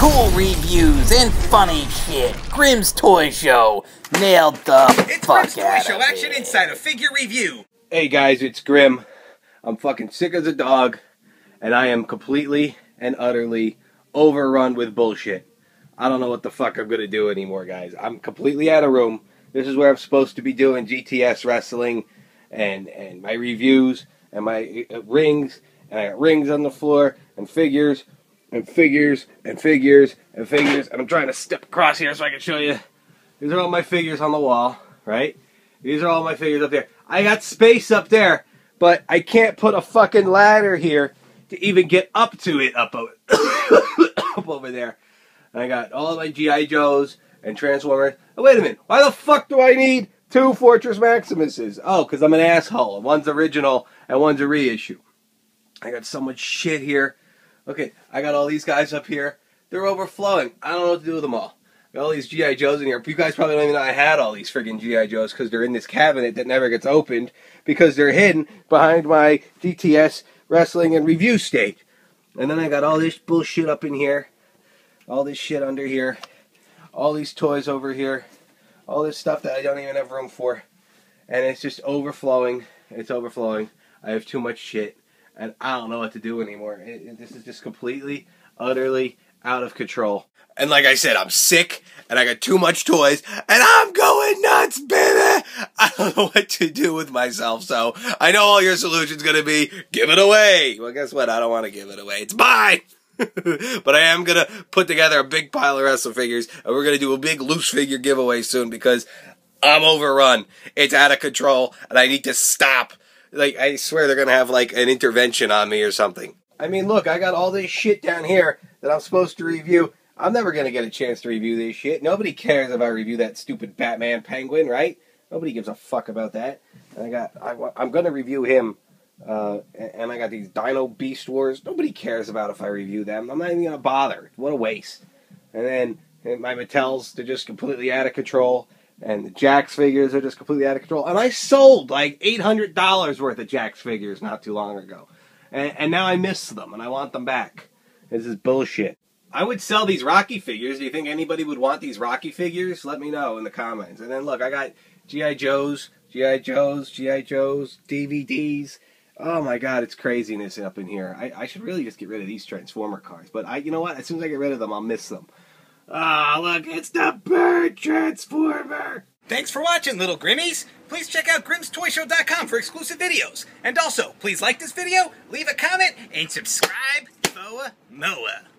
cool reviews and funny shit. Grim's Toy Show nailed the It's fuck Grim's Toy out Show of Action it. Insider Figure Review. Hey guys, it's Grim. I'm fucking sick as a dog, and I am completely and utterly overrun with bullshit. I don't know what the fuck I'm gonna do anymore, guys. I'm completely out of room. This is where I'm supposed to be doing GTS wrestling and and my reviews and my uh, rings, and I got rings on the floor and figures and figures and figures and figures, and I'm trying to step across here so I can show you. These are all my figures on the wall, right? These are all my figures up there. I got space up there, but I can't put a fucking ladder here to even get up to it up over, up over there. And I got all my GI Joes and Transformers. Oh, wait a minute. Why the fuck do I need two Fortress Maximuses? Oh, because I'm an asshole. One's original and one's a reissue. I got so much shit here. Okay, I got all these guys up here. They're overflowing. I don't know what to do with them all. Got all these GI Joes in here. You guys probably don't even know I had all these friggin' GI Joes because they're in this cabinet that never gets opened because they're hidden behind my GTS wrestling and review stage. And then I got all this bullshit up in here, all this shit under here, all these toys over here, all this stuff that I don't even have room for, and it's just overflowing. It's overflowing. I have too much shit, and I don't know what to do anymore. It, it- this is just completely, utterly out of control. And like I said, I'm sick, and I got too much toys, and I'm going nuts, baby. I don't know what to do with myself, so I know all your solution's gonna be give it away. Well, guess what? I don't want to give it away. It's mine. but I am gonna put together a big pile of wrestle figures, and we're gonna do a big loose figure giveaway soon because I'm overrun. It's out of control, and I need to stop. Like I swear they're gonna have like an intervention on me or something. I mean, look, I got all this shit down here that I'm supposed to review. I'm never gonna get a chance to review this shit. Nobody cares if I review that stupid Batman Penguin, right? Nobody gives a fuck about that. And I got, I, I'm gonna review him. Uh, and I got these Dino Beast Wars. Nobody cares about if I review them. I'm not even gonna bother. What a waste. And then and my Mattels, they're just completely out of control. And the Jakks figures are just completely out of control. And I sold like eight hundred dollars worth of Jakks figures not too long ago, and, and now I miss them and I want them back. This is bullshit. I would sell these Rocky figures. Do you think anybody would want these Rocky figures? Let me know in the comments. And then look, I got GI Joes, GI Joes, GI Joes, DVDs. Oh my god, it's craziness up in here. I, I should really just get rid of these Transformer cars. But I, you know what? As soon as I get rid of them, I'll miss them. Ah, look, it's the bird Transformer. Thanks for watching, little Grimmies. Please check out grimstoyshow.com for exclusive videos. And also, please like this video, leave a comment, and subscribe for more.